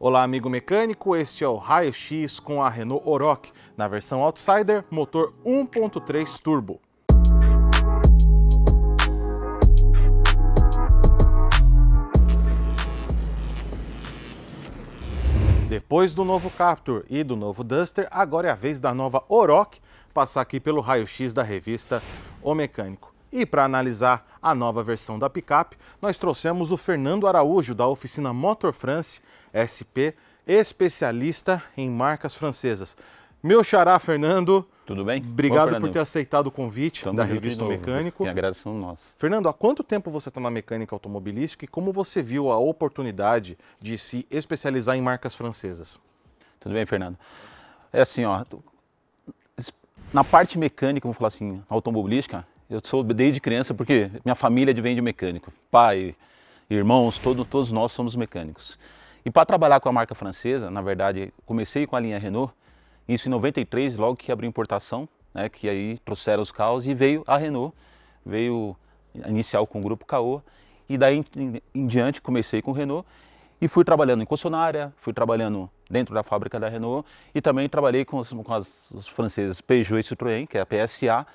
Olá, amigo mecânico, este é o Raio X com a Renault Oroch, na versão Outsider, motor 1.3 turbo. Depois do novo Captur e do novo Duster, agora é a vez da nova Oroch passar aqui pelo raio-x da revista O Mecânico. E para analisar a nova versão da picape, nós trouxemos o Fernando Araújo, da oficina Motor France SP, especialista em marcas francesas. Meu xará, Fernando. Tudo bem? Obrigado Bom, por ter aceitado o convite Estamos da revista Mecânico. Que agradeço nós. Fernando, há quanto tempo você está na mecânica automobilística e como você viu a oportunidade de se especializar em marcas francesas? Tudo bem, Fernando. É assim, ó, na parte mecânica, vamos falar assim, automobilística, eu sou desde criança porque minha família vem de mecânico. Pai, irmãos, todo, todos nós somos mecânicos. E para trabalhar com a marca francesa, na verdade, comecei com a linha Renault, isso em 93, logo que abriu importação, né, que aí trouxeram os carros e veio a Renault, veio inicial com o grupo Caoa, e daí em, em diante comecei com o Renault e fui trabalhando em concessionária, fui trabalhando dentro da fábrica da Renault e também trabalhei com, os, com as, os franceses Peugeot e Citroën, que é a PSA,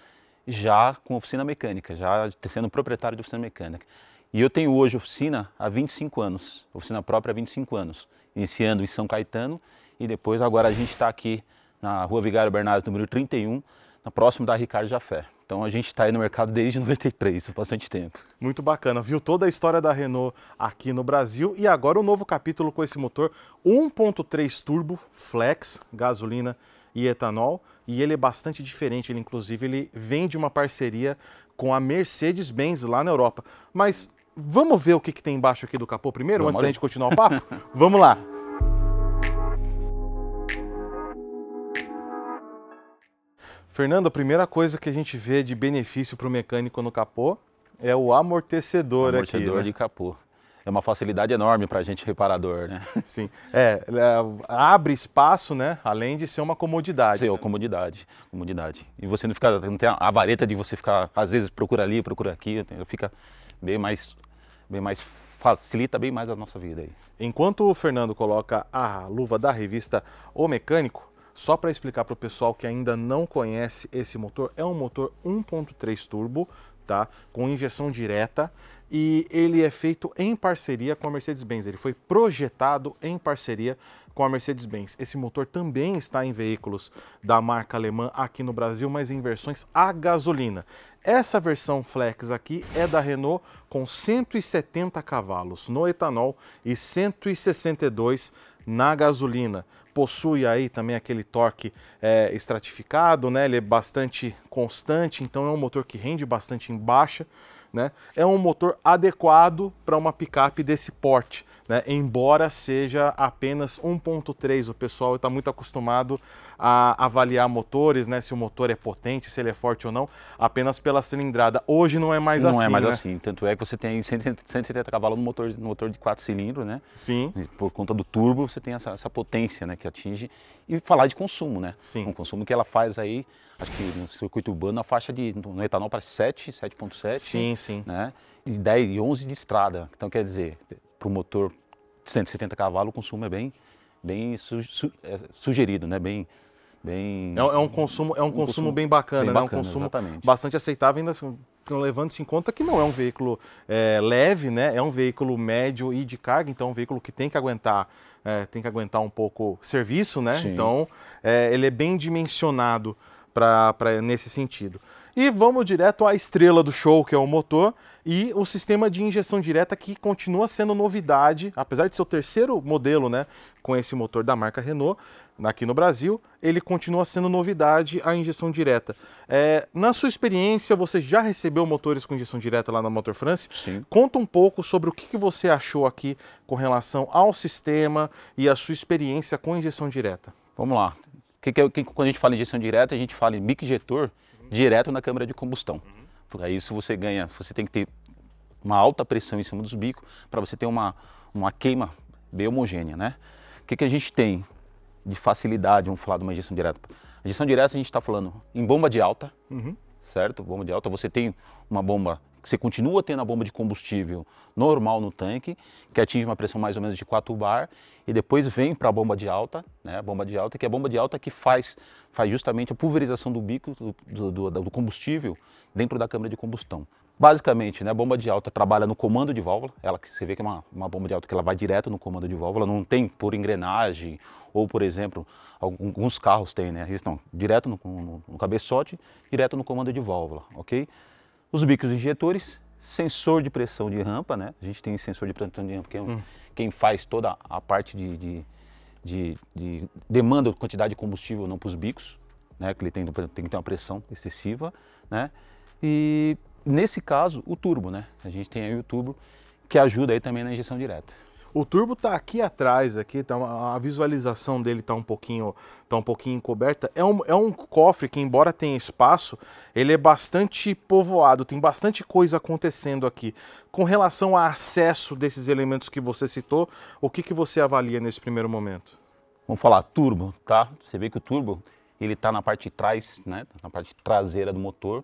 já com oficina mecânica, já sendo proprietário de oficina mecânica. E eu tenho hoje oficina há 25 anos, oficina própria há 25 anos, iniciando em São Caetano e depois agora a gente está aqui na Rua Vigário Bernardes, número 31, na próximo da Ricardo Jafé. Então a gente está aí no mercado desde 93, bastante tempo. Muito bacana, viu toda a história da Renault aqui no Brasil e agora um novo capítulo com esse motor 1.3 turbo flex, gasolina e etanol, e ele é bastante diferente, ele inclusive ele vem de uma parceria com a Mercedes-Benz lá na Europa. Mas vamos ver o que, que tem embaixo aqui do capô primeiro, vamos antes da gente continuar o papo? vamos lá! Fernando, a primeira coisa que a gente vê de benefício para o mecânico no capô é o amortecedor, amortecedor aqui. Amortecedor né? de capô é uma facilidade enorme para a gente reparador, né? Sim, é, é, abre espaço, né? Além de ser uma comodidade. Sim, né? comodidade, comodidade. E você não fica, não tem a vareta de você ficar, às vezes procura ali, procura aqui, fica bem mais, bem mais facilita bem mais a nossa vida aí. Enquanto o Fernando coloca a luva da revista O Mecânico, só para explicar para o pessoal que ainda não conhece esse motor, é um motor 1.3 turbo, tá? Com injeção direta e ele é feito em parceria com a Mercedes-Benz. Ele foi projetado em parceria com a Mercedes-Benz. Esse motor também está em veículos da marca alemã aqui no Brasil, mas em versões a gasolina. Essa versão Flex aqui é da Renault com 170 cavalos no etanol e 162 na gasolina. Possui aí também aquele torque é, estratificado, né? ele é bastante constante, então é um motor que rende bastante em baixa né, é um motor adequado para uma picape desse porte né? embora seja apenas 1.3. O pessoal está muito acostumado a avaliar motores, né? se o motor é potente, se ele é forte ou não, apenas pela cilindrada. Hoje não é mais não assim. Não é mais né? assim. Tanto é que você tem 170 cavalos no motor, no motor de 4 cilindros, né? Sim. por conta do turbo, você tem essa, essa potência né? que atinge. E falar de consumo, né? Sim. O consumo que ela faz aí, acho que no circuito urbano, a faixa de no etanol para 7, 7.7. Sim, sim. Né? E 10 e 11 de estrada. Então, quer dizer, para o motor 170 cavalos, o consumo é bem, bem su, su, é sugerido, né? Bem, bem... É, é, um consumo, é um, um consumo, consumo, bem bacana, bem né? bacana, um consumo exatamente. bastante aceitável, ainda assim, levando-se em conta que não é um veículo é, leve, né? É um veículo médio e de carga, então é um veículo que tem que aguentar, é, tem que aguentar um pouco serviço, né? Sim. Então é, ele é bem dimensionado para nesse sentido. E vamos direto à estrela do show, que é o motor, e o sistema de injeção direta que continua sendo novidade, apesar de ser o terceiro modelo né, com esse motor da marca Renault, aqui no Brasil, ele continua sendo novidade a injeção direta. É, na sua experiência, você já recebeu motores com injeção direta lá na Motor France? Sim. Conta um pouco sobre o que você achou aqui com relação ao sistema e a sua experiência com injeção direta. Vamos lá. Que que, é que, quando a gente fala em injeção direta, a gente fala em bico injetor direto na câmara de combustão. Uhum. Por isso você ganha, você tem que ter uma alta pressão em cima dos bicos para você ter uma, uma queima bem homogênea, né? O que, que a gente tem de facilidade, vamos falar de uma injeção direta? A injeção direta a gente está falando em bomba de alta, uhum. certo? Bomba de alta, você tem uma bomba Você continua tendo a bomba de combustível normal no tanque, que atinge uma pressão mais ou menos de 4 bar, e depois vem para a bomba de alta, né? Bomba de alta, que é a bomba de alta que faz, faz justamente a pulverização do bico do, do, do combustível dentro da câmara de combustão. Basicamente, né, a bomba de alta trabalha no comando de válvula, ela que você vê que é uma, uma bomba de alta que ela vai direto no comando de válvula, não tem por engrenagem, ou por exemplo, alguns carros têm, né? Isso não, direto no, no, no cabeçote, direto no comando de válvula, ok? Os bicos injetores, sensor de pressão de rampa, né? A gente tem sensor de pressão de rampa, que é um, hum. quem faz toda a parte de, de, de, de demanda de quantidade de combustível não para os bicos, né? Que ele tem, tem que ter uma pressão excessiva, né? E Nesse caso, o turbo, né? A gente tem aí o turbo que ajuda aí também na injeção direta. O turbo está aqui atrás, aqui tá, a visualização dele está um pouquinho, tá um pouquinho encoberta. É um, é um cofre que, embora tenha espaço, ele é bastante povoado, tem bastante coisa acontecendo aqui. Com relação ao acesso desses elementos que você citou, o que, que você avalia nesse primeiro momento? Vamos falar turbo, tá? Você vê que o turbo ele está na parte de trás, né? Na parte traseira do motor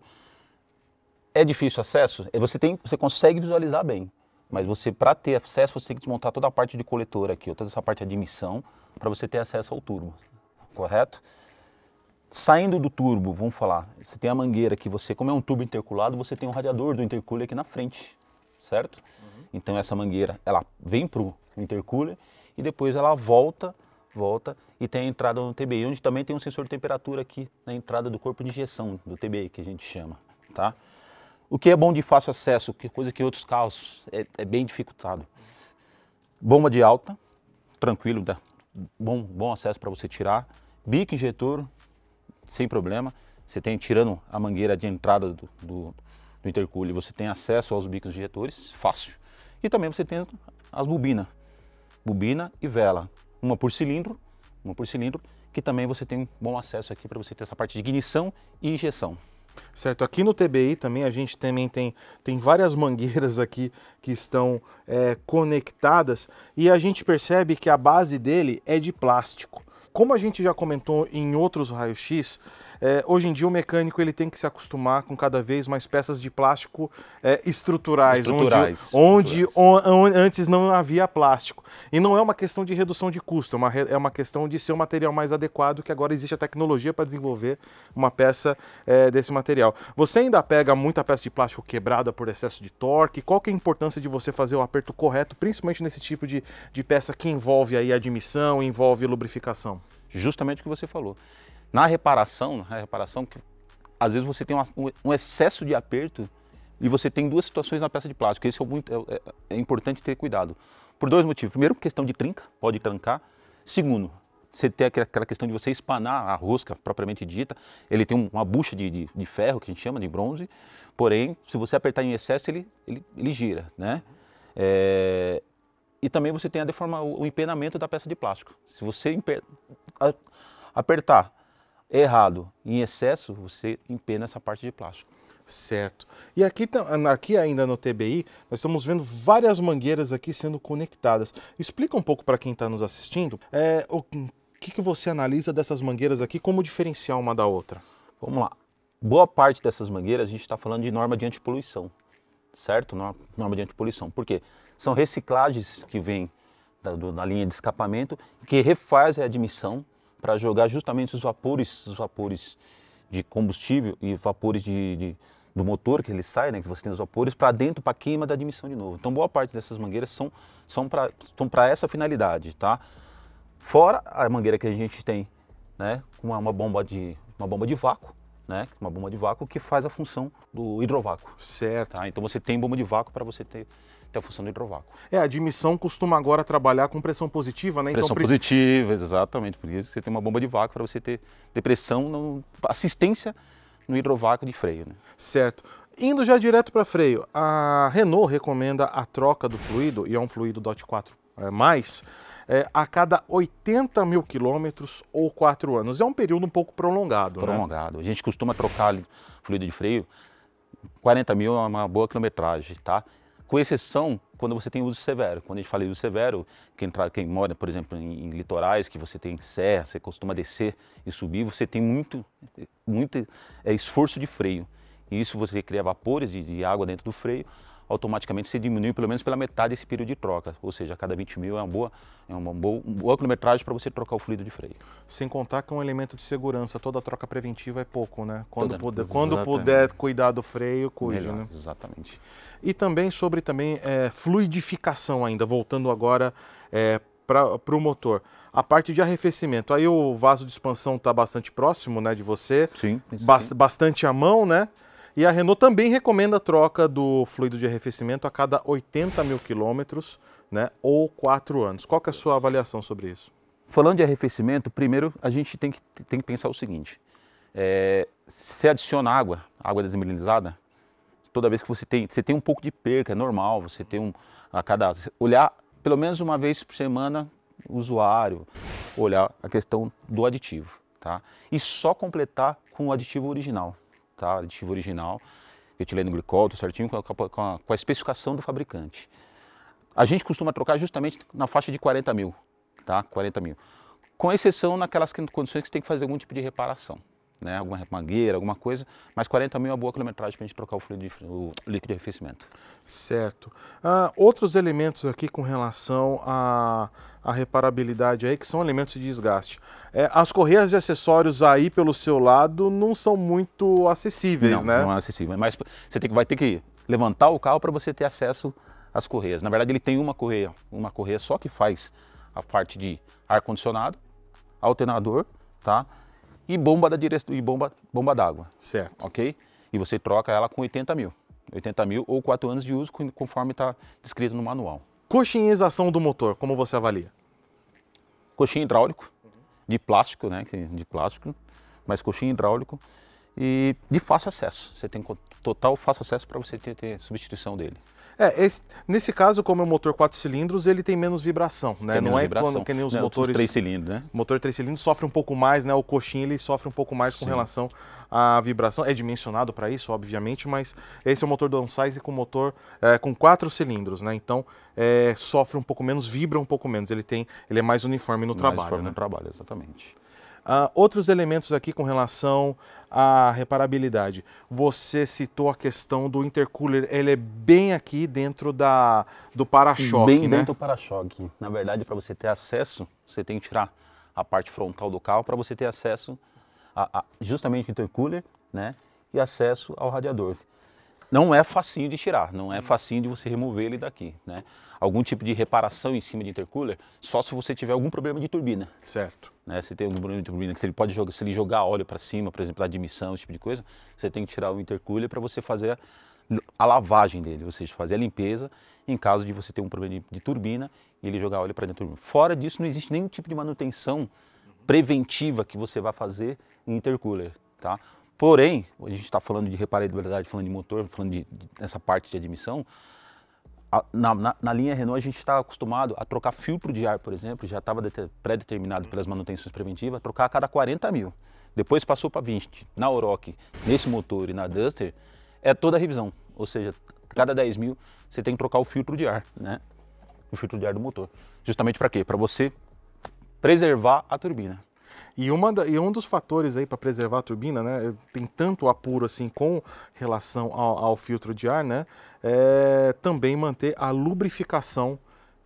é difícil acesso? É, você, tem, você consegue visualizar bem, mas você para ter acesso você tem que desmontar toda a parte de coletor aqui, toda essa parte de admissão, para você ter acesso ao turbo, correto? Saindo do turbo, vamos falar, você tem a mangueira que você, como é um turbo interculado, você tem um radiador do intercooler aqui na frente, certo? Uhum. Então essa mangueira, ela vem para o intercooler e depois ela volta, volta e tem a entrada no TBI, onde também tem um sensor de temperatura aqui na entrada do corpo de injeção, do TBI que a gente chama, tá? O que é bom de fácil acesso, que coisa que outros carros é, é bem dificultado. Bomba de alta, tranquilo, dá bom, bom acesso para você tirar. Bico injetor, sem problema. Você tem tirando a mangueira de entrada do, do, do intercooler, você tem acesso aos bicos injetores, fácil. E também você tem as bobinas, bobina e vela, uma por cilindro, uma por cilindro, que também você tem bom acesso aqui para você ter essa parte de ignição e injeção. Certo, aqui no TBI também a gente também tem, tem várias mangueiras aqui que estão é, conectadas e a gente percebe que a base dele é de plástico. Como a gente já comentou em outros raios-x, é, hoje em dia o mecânico ele tem que se acostumar com cada vez mais peças de plástico é, estruturais, estruturais, onde, onde on, antes não havia plástico. E não é uma questão de redução de custo, é uma, é uma questão de ser um material mais adequado, que agora existe a tecnologia para desenvolver uma peça é, desse material. Você ainda pega muita peça de plástico quebrada por excesso de torque? Qual que é a importância de você fazer o aperto correto, principalmente nesse tipo de, de peça que envolve aí admissão, envolve lubrificação? Justamente o que você falou. Na reparação, na reparação, às vezes você tem um excesso de aperto e você tem duas situações na peça de plástico. Isso é, muito, é, é, é, importante ter cuidado. Por dois motivos. Primeiro, questão de trinca, pode trancar. Segundo, você tem aquela questão de você espanar a rosca propriamente dita. Ele tem uma bucha de, de, de, ferro, que a gente chama de bronze. Porém, se você apertar em excesso, ele, ele, ele gira, né? É... E também você tem a deforma, o empenamento da peça de plástico. Se você apertar errado, em excesso, você empena essa parte de plástico. Certo. E aqui, aqui ainda no TBI, nós estamos vendo várias mangueiras aqui sendo conectadas. Explica um pouco para quem está nos assistindo é, o que, que você analisa dessas mangueiras aqui, como diferenciar uma da outra. Vamos lá. Boa parte dessas mangueiras a gente está falando de norma de antipoluição, certo? Norma de antipoluição. Por quê? São reciclagens que vêm da, da linha de escapamento que refaz a admissão para jogar justamente os vapores, os vapores de combustível e vapores de, de do motor que ele sai, né, que você tem os vapores, para dentro, para queima da admissão de novo. Então, boa parte dessas mangueiras são, são para essa finalidade, tá? Fora a mangueira que a gente tem, né, uma, uma bomba de uma bomba de vácuo, né, uma bomba de vácuo que faz a função do hidrovácuo. Certo. Tá? Então você tem bomba de vácuo para você ter tem a função do hidrovácuo. É, a admissão costuma agora trabalhar com pressão positiva, né? Então, pressão então, positiva, exatamente. Por isso você tem uma bomba de vácuo para você ter depressão, no, assistência no hidrovácuo de freio. Né? Certo. Indo já direto para freio, a Renault recomenda a troca do fluido, e é um fluido DOT 4 é, mais, é, a cada 80 mil quilômetros ou 4 anos. É um período um pouco prolongado. Né? Prolongado. Né? A gente costuma trocar fluido de freio, 40 mil é uma boa quilometragem, tá? Com exceção quando você tem uso severo. Quando a gente fala de uso severo, quem, quem mora, por exemplo, em, em, litorais, que você tem serra, você costuma descer e subir, você tem muito, muito é, esforço de freio. e isso você cria vapores de, de água dentro do freio, automaticamente você diminui pelo menos pela metade esse período de troca, ou seja, a cada 20 mil é uma boa, é uma boa, uma boa quilometragem para você trocar o fluido de freio. Sem contar que é um elemento de segurança, toda troca preventiva é pouco, né? Quando, puder, quando puder cuidar do freio, cuide, Melhor, né? Exatamente. E também sobre também é, fluidificação ainda, voltando agora é, para o motor. A parte de arrefecimento, aí o vaso de expansão está bastante próximo né, de você, sim, ba bastante à mão, né? E a Renault também recomenda a troca do fluido de arrefecimento a cada 80 mil quilômetros né, ou 4 anos. Qual é a sua avaliação sobre isso? Falando de arrefecimento, primeiro a gente tem que, tem que pensar o seguinte: é, se adiciona água, água desmineralizada, toda vez que você tem, você tem um pouco de perca, é normal, você tem um, a cada, olhar pelo menos uma vez por semana usuário, olhar a questão do aditivo, tá? E só completar com o aditivo original tá? aditivo original, etileno glicol, tudo certinho, com a, com, a, com a especificação do fabricante. A gente costuma trocar justamente na faixa de 40 mil, tá? 40 mil. Com exceção naquelas condições que você tem que fazer algum tipo de reparação né, alguma mangueira, alguma coisa, mas 40 mil é uma boa quilometragem para a gente trocar o, fluido de, o líquido de arrefecimento. Certo. Ah, outros elementos aqui com relação à, à reparabilidade aí, que são elementos de desgaste. É, as correias de acessórios aí pelo seu lado não são muito acessíveis, não, né? Não é acessível, mas você tem, vai ter que levantar o carro para você ter acesso às correias. Na verdade ele tem uma correia, uma correia só que faz a parte de ar-condicionado, alternador, tá? E bomba da direção e bomba bomba d'água. Certo. Ok? E você troca ela com 80 mil. 80 mil ou 4 anos de uso, conforme está descrito no manual. Coxinização do motor, como você avalia? Coxinha hidráulico, de plástico, né? De plástico, mas coxinha hidráulico e de fácil acesso. Você tem total fácil acesso para você ter, ter substituição dele. É, esse, nesse caso, como é um motor 4 cilindros, ele tem menos vibração, né? Tem não é vibração. quando que nem os não, motores 3 cilindros, né? Motor 3 cilindros sofre um pouco mais, né? O coxinho ele sofre um pouco mais com Sim. relação à vibração. É dimensionado para isso, obviamente, mas esse é o motor downsize com motor é, com 4 cilindros, né? Então é, sofre um pouco menos, vibra um pouco menos. Ele tem, ele é mais uniforme no mais trabalho, uniforme né? no trabalho, exatamente. Uh, outros elementos aqui com relação à reparabilidade. Você citou a questão do intercooler, ele é bem aqui dentro da, do para-choque, Bem né? dentro do para-choque. Na verdade, para você ter acesso, você tem que tirar a parte frontal do carro para você ter acesso a, a, justamente ao intercooler, né? E acesso ao radiador. Não é facinho de tirar, não é facinho de você remover ele daqui, né? Algum tipo de reparação em cima de intercooler, só se você tiver algum problema de turbina. Certo. Né? Se tem algum problema de turbina, que ele pode jogar, se ele jogar óleo para cima, por exemplo, da admissão, esse tipo de coisa, você tem que tirar o intercooler para você fazer a, a, lavagem dele, ou seja, fazer a limpeza em caso de você ter um problema de, de turbina e ele jogar óleo para dentro da turbina. Fora disso, não existe nenhum tipo de manutenção preventiva que você vai fazer em intercooler, tá? Porém, a gente está falando de reparabilidade, falando de motor, falando de, de, dessa parte de admissão, na, na, na, linha Renault a gente está acostumado a trocar filtro de ar, por exemplo, já estava pré-determinado pelas manutenções preventivas, trocar a cada 40 mil. Depois passou para 20. Na Oroch, nesse motor e na Duster, é toda a revisão. Ou seja, cada 10 mil você tem que trocar o filtro de ar, né? O filtro de ar do motor. Justamente para quê? Para você preservar a turbina. E, uma da, e um dos fatores aí para preservar a turbina, né, tem tanto apuro assim com relação ao, ao filtro de ar, né, é também manter a lubrificação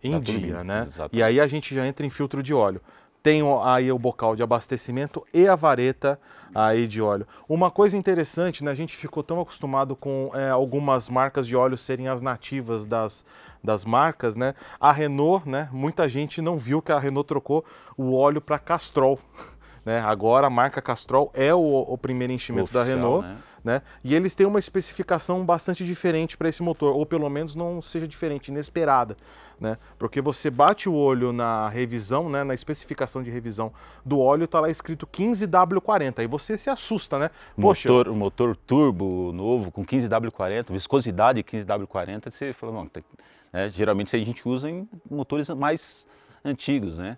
em da dia, turbina, né? Exatamente. E aí a gente já entra em filtro de óleo tem aí o bocal de abastecimento e a vareta aí de óleo. Uma coisa interessante, né, a gente ficou tão acostumado com é, algumas marcas de óleo serem as nativas das, das marcas, né? A Renault, né, muita gente não viu que a Renault trocou o óleo para Castrol. Né? Agora a marca Castrol é o, o primeiro enchimento Oficial, da Renault. Né? Né? E eles têm uma especificação bastante diferente para esse motor, ou pelo menos não seja diferente, inesperada. Né? Porque você bate o olho na revisão, né, na especificação de revisão do óleo, está lá escrito 15W40, aí você se assusta, né? Poxa, motor, motor turbo novo com 15W40, viscosidade 15W40, você fala, não, tem, né? geralmente isso a gente usa em motores mais antigos, né?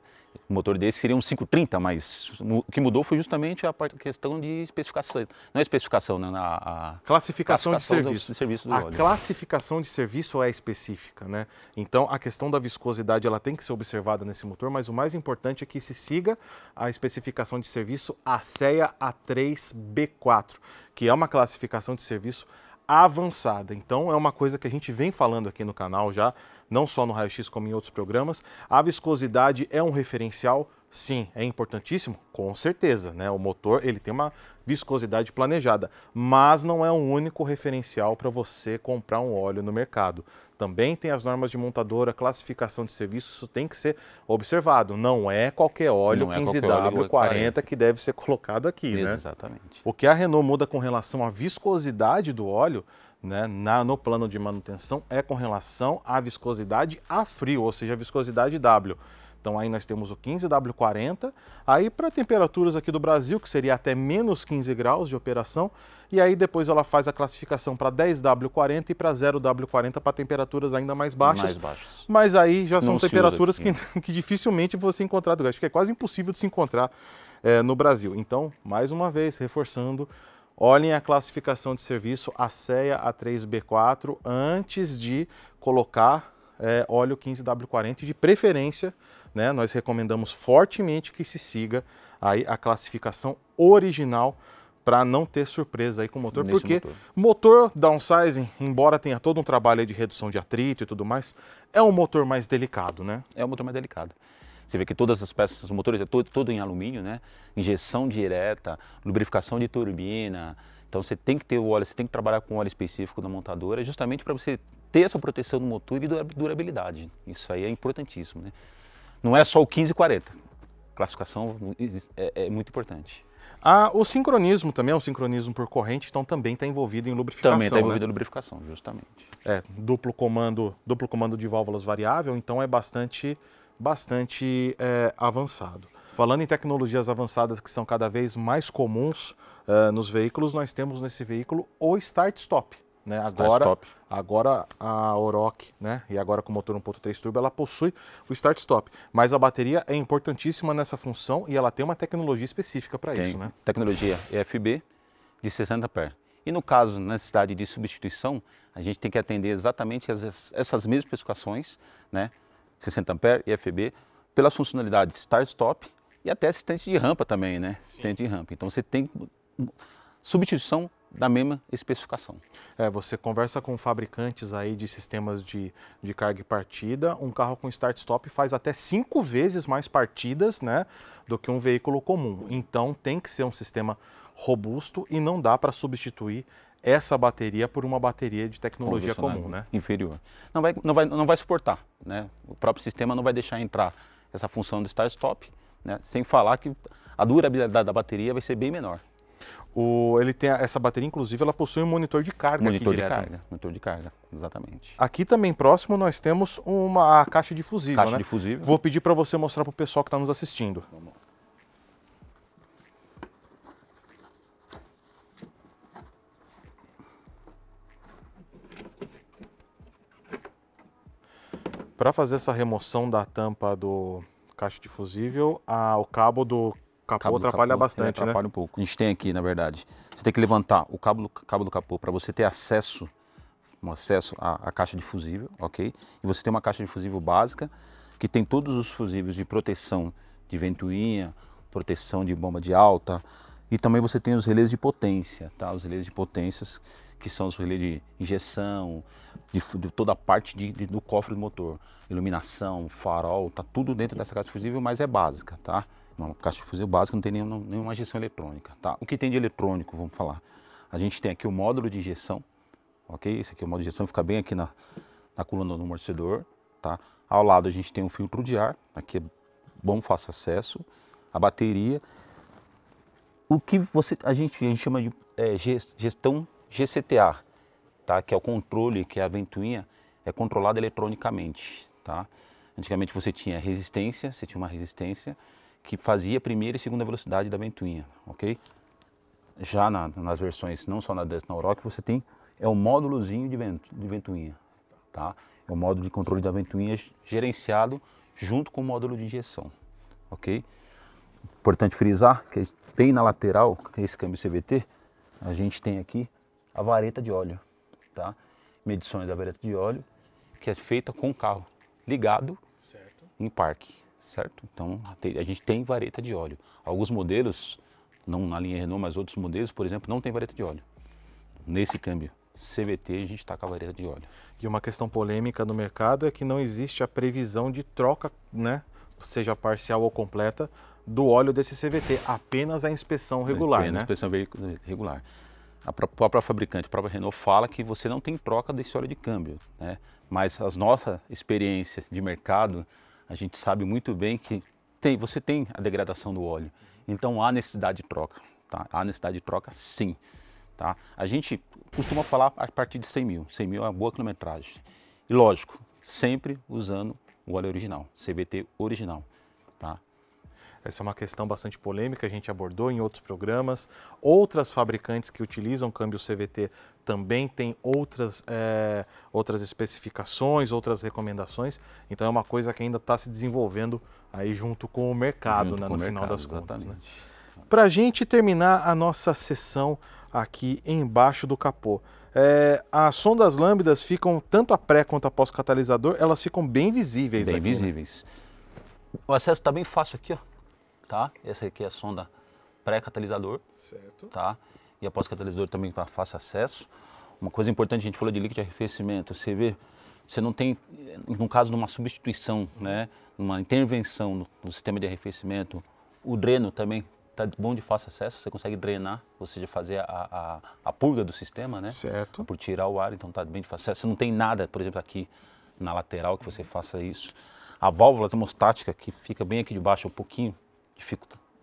O motor desse seria um 530, mas o que mudou foi justamente a questão de especificação. Não é especificação, né? A, a classificação, classificação, de serviço. De serviço a óleo. classificação de serviço é específica, né? Então a questão da viscosidade ela tem que ser observada nesse motor, mas o mais importante é que se siga a especificação de serviço ASEA A3B4, que é uma classificação de serviço avançada. Então é uma coisa que a gente vem falando aqui no canal já, não só no Raio X como em outros programas. A viscosidade é um referencial? Sim, é importantíssimo? Com certeza, né? O motor, ele tem uma viscosidade planejada, mas não é o único referencial para você comprar um óleo no mercado. Também tem as normas de montadora, classificação de serviço, isso tem que ser observado. Não é qualquer óleo 15W40 que deve ser colocado aqui, Exatamente. né? Exatamente. O que a Renault muda com relação à viscosidade do óleo né, na, no plano de manutenção é com relação à viscosidade a frio, ou seja, a viscosidade W. Então aí nós temos o 15W40, aí para temperaturas aqui do Brasil, que seria até menos 15 graus de operação, e aí depois ela faz a classificação para 10W40 e para 0W40 para temperaturas ainda mais baixas. Mais baixas. Mas aí já são Não temperaturas que, que, dificilmente você encontrar, acho que é quase impossível de se encontrar é, no Brasil. Então, mais uma vez, reforçando, olhem a classificação de serviço ASEA A3B4 antes de colocar é, óleo 15W40 de preferência né, nós recomendamos fortemente que se siga aí a classificação original para não ter surpresa aí com o motor, Nesse porque motor. motor downsizing, embora tenha todo um trabalho de redução de atrito e tudo mais, é um motor mais delicado, né? É um motor mais delicado. Você vê que todas as peças dos motores é todo, todo em alumínio, né? Injeção direta, lubrificação de turbina. Então você tem que ter o óleo, você tem que trabalhar com óleo específico da montadora, justamente para você ter essa proteção do motor e durabilidade. Isso aí é importantíssimo, né? Não é só o 1540. Classificação é, é muito importante. Ah, o sincronismo também é um sincronismo por corrente, então também está envolvido em lubrificação. Também está envolvido né? em lubrificação, justamente. É, duplo comando, duplo comando de válvulas variável, então é bastante, bastante é, avançado. Falando em tecnologias avançadas que são cada vez mais comuns uh, nos veículos, nós temos nesse veículo o start-stop. Né? Agora, agora a Oroch, né? e agora com o motor 1.3 turbo, ela possui o start-stop. Mas a bateria é importantíssima nessa função e ela tem uma tecnologia específica para isso. Né? Tecnologia EFB de 60 pé. E no caso, necessidade de substituição, a gente tem que atender exatamente as, essas mesmas especificações, né? 60 ampere e FB, pelas funcionalidades start-stop e até assistente de rampa também, né? Sim. Assistente de rampa. Então você tem substituição da mesma especificação. É, você conversa com fabricantes aí de sistemas de, de carga e partida, um carro com start-stop faz até cinco vezes mais partidas né, do que um veículo comum. Então tem que ser um sistema robusto e não dá para substituir essa bateria por uma bateria de tecnologia comum, né? Inferior. Não vai, não vai, não vai suportar, né? O próprio sistema não vai deixar entrar essa função do start-stop, né? Sem falar que a durabilidade da bateria vai ser bem menor. O, ele tem essa bateria, inclusive, ela possui um monitor de carga monitor aqui de direto. carga, monitor de carga, exatamente. Aqui também próximo nós temos uma caixa de fusível, caixa né? de fusível. Vou pedir para você mostrar para o pessoal que está nos assistindo. Vamos. Para fazer essa remoção da tampa do caixa de fusível, a, o cabo do capô cabo atrapalha capô, bastante, atrapalha né? Atrapalha um pouco. A gente tem aqui, na verdade, você tem que levantar o cabo do, cabo do capô para você ter acesso, um acesso à, à, caixa de fusível, ok? E você tem uma caixa de fusível básica que tem todos os fusíveis de proteção de ventoinha, proteção de bomba de alta e também você tem os relés de potência, tá? Os relés de potências que são os relés de injeção, de, de toda a parte de, de, do cofre do motor, iluminação, farol, tá tudo dentro dessa caixa de fusível, mas é básica, tá? Uma caixa de fusível básica não tem nenhuma, nenhuma injeção eletrônica, tá? O que tem de eletrônico, vamos falar? A gente tem aqui o módulo de injeção, ok? Esse aqui é o módulo de injeção, fica bem aqui na, na coluna do amortecedor, tá? Ao lado a gente tem um filtro de ar, aqui é bom, fácil acesso, a bateria. O que você, a gente, a gente chama de é, gestão GCTA, tá? Que é o controle, que é a ventoinha, é controlada eletronicamente, tá? Antigamente você tinha resistência, você tinha uma resistência, que fazia primeira e segunda velocidade da ventoinha, ok? Já na, nas versões, não só na Dust, na Oroch, você tem é o módulozinho de, vento, de ventoinha, tá? É o módulo de controle da ventoinha gerenciado junto com o módulo de injeção, ok? Importante frisar que bem na lateral, que é esse câmbio CVT, a gente tem aqui a vareta de óleo, tá? Medições da vareta de óleo, que é feita com o carro ligado certo. em parque, certo? Então a gente tem vareta de óleo. Alguns modelos, não na linha Renault, mas outros modelos, por exemplo, não tem vareta de óleo. Nesse câmbio CVT a gente está com a vareta de óleo. E uma questão polêmica no mercado é que não existe a previsão de troca, né, seja parcial ou completa, do óleo desse CVT, apenas a inspeção regular, apenas né? inspeção regular. A própria fabricante, a própria Renault fala que você não tem troca desse óleo de câmbio, né? Mas a nossa experiência de mercado, a gente sabe muito bem que tem, você tem a degradação do óleo. Então há necessidade de troca, tá? Há necessidade de troca sim, tá? A gente costuma falar a partir de 100 mil. 100 mil é uma boa quilometragem. E lógico, sempre usando o óleo original, CVT original. Tá? Essa é uma questão bastante polêmica, a gente abordou em outros programas. Outras fabricantes que utilizam câmbio CVT também têm outras, é, outras especificações, outras recomendações. Então é uma coisa que ainda está se desenvolvendo aí junto com o mercado, né, no final mercado, das contas. Né? Para a gente terminar a nossa sessão aqui embaixo do capô. É, as sondas lambdas ficam, tanto a pré quanto a pós-catalisador, elas ficam bem visíveis Bem aqui, né? visíveis. Né? O acesso está bem fácil aqui, ó. Tá? Essa aqui é a sonda pré-catalisador. Certo. Tá? E a pós-catalisador também está fácil acesso. Uma coisa importante, a gente falou de líquido de arrefecimento. Você vê, você não tem, no caso de uma substituição, né, uma intervenção no, no sistema de arrefecimento, o dreno também está bom de fácil acesso, você consegue drenar, ou seja, fazer a, a, a purga do sistema, né? Certo. Por tirar o ar, então está bem de fácil acesso. Você não tem nada, por exemplo, aqui na lateral que você faça isso. A válvula termostática que fica bem aqui debaixo, é um pouquinho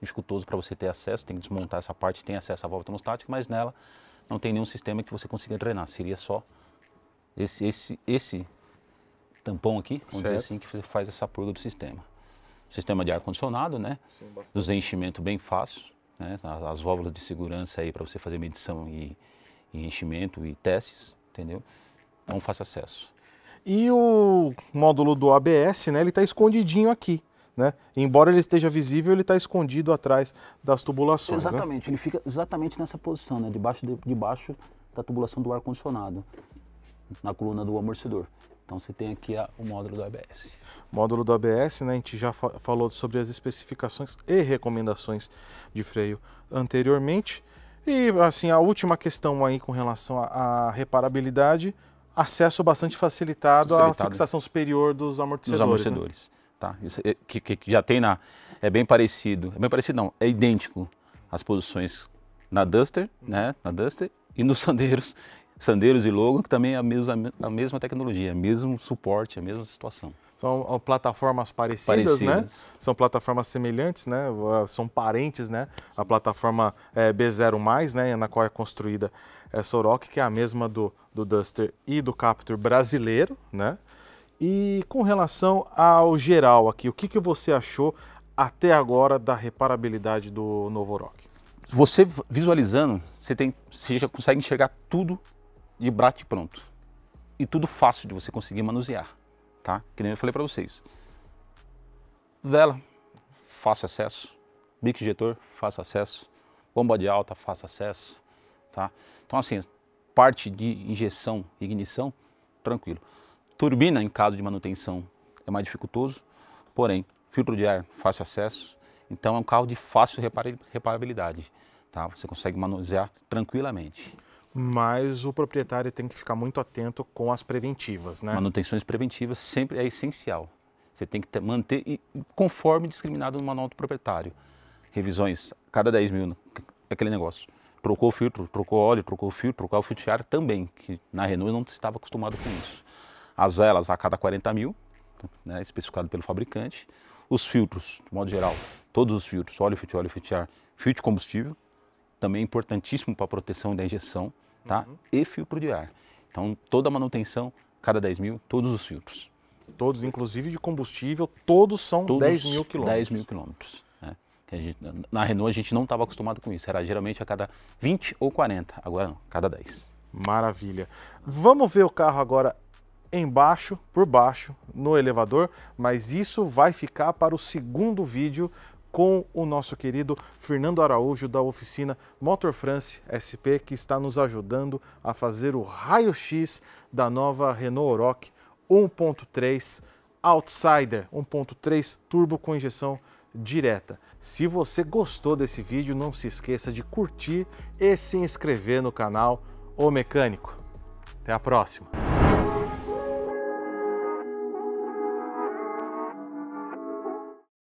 dificultoso para você ter acesso, tem que desmontar essa parte, tem acesso à válvula termostática, mas nela não tem nenhum sistema que você consiga drenar, seria só esse, esse, esse tampão aqui, vamos certo. dizer assim, que faz essa purga do sistema sistema de ar-condicionado, né? Sim, Dos enchimento bem fácil, né? As, as válvulas de segurança aí para você fazer medição e, e, enchimento e testes, entendeu? Não faça acesso. E o módulo do ABS, né? Ele está escondidinho aqui. Né? Embora ele esteja visível, ele está escondido atrás das tubulações. Né? Exatamente, né? ele fica exatamente nessa posição, né? debaixo, de, debaixo da tubulação do ar-condicionado, na coluna do amortecedor. Então você tem aqui a, o módulo do ABS. Módulo do ABS, né? A gente já fa falou sobre as especificações e recomendações de freio anteriormente. E assim, a última questão aí com relação à reparabilidade, acesso bastante facilitado, facilitado, à fixação superior dos amortecedores. Dos amortecedores, né? Tá? Isso é, que, que, já tem na é bem parecido, é bem parecido não, é idêntico as posições na Duster, né? Na Duster e nos Sandeiros Sandeiros e Logan, que também é a mesma, a mesma tecnologia, mesmo suporte, a mesma situação. São plataformas parecidas, né? parecidas, né? São plataformas semelhantes, né? São parentes, né? A plataforma é, B0+, né? Na qual é construída essa Oroch, que é a mesma do, do Duster e do Captur brasileiro, né? E com relação ao geral aqui, o que, que você achou até agora da reparabilidade do novo Oroch? Você visualizando, você, tem, você já consegue enxergar tudo de bate pronto. E tudo fácil de você conseguir manusear, tá? Que nem eu falei para vocês. Vela, fácil acesso. Bico injetor, fácil acesso. Bomba de alta, fácil acesso, tá? Então assim, parte de injeção ignição, tranquilo. Turbina, em caso de manutenção, é mais dificultoso, porém, filtro de ar, fácil acesso. Então é um carro de fácil reparabilidade, tá? Você consegue manusear tranquilamente mas o proprietário tem que ficar muito atento com as preventivas, né? Manutenções preventivas sempre é essencial. Você tem que ter, manter, e, conforme discriminado no manual do proprietário. Revisões, cada 10 mil, aquele negócio. Trocou o filtro, trocou óleo, trocou o filtro, trocou o filtro de ar também, que na Renault eu não estava acostumado com isso. As velas a cada 40 mil, né, especificado pelo fabricante. Os filtros, de modo geral, todos os filtros, óleo, filtro, óleo, filtro de ar, filtro de combustível, também importantíssimo para a proteção da injeção tá? Uhum. E filtro de ar. Então, toda a manutenção, cada 10 mil, todos os filtros. Todos, inclusive de combustível, todos são todos 10 mil quilômetros. 10 mil quilômetros. Né? Gente, na Renault a gente não estava acostumado com isso, era geralmente a cada 20 ou 40, agora não, cada 10. Maravilha. Vamos ver o carro agora embaixo, por baixo, no elevador, mas isso vai ficar para o segundo vídeo com o nosso querido Fernando Araújo da oficina Motor France SP, que está nos ajudando a fazer o raio-x da nova Renault Oroch 1.3 Outsider 1.3 turbo com injeção direta. Se você gostou desse vídeo, não se esqueça de curtir e se inscrever no canal O Mecânico. Até a próxima!